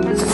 This is